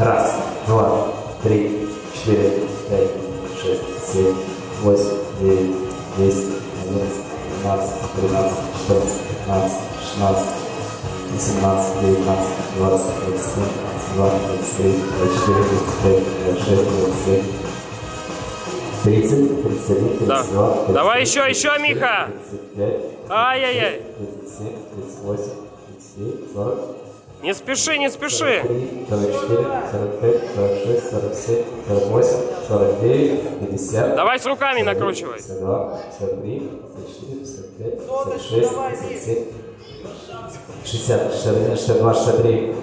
Раз, два, три, четыре, пять, шесть, семь, восемь, девять, десять, одиннадцать, двенадцать, тринадцать, четырнадцать, пятнадцать, шестнадцать, восемнадцать, девятнадцать, двадцать, двадцать один, двадцать два, двадцать три, двадцать четыре, двадцать пять, двадцать шесть, двадцать семь, тридцать, тридцать один, Да. тридцать два, тридцать Давай три, еще, еще, Миха. Ай-яй-яй. 37, 38, 39, 40, Не спеши, не спеши. 43, 44, 45, 46, 47, 48, 49, 50. Давай с руками накручивай. 52, 53, 54, 55, 56, 57, 60, 61, 62, 63,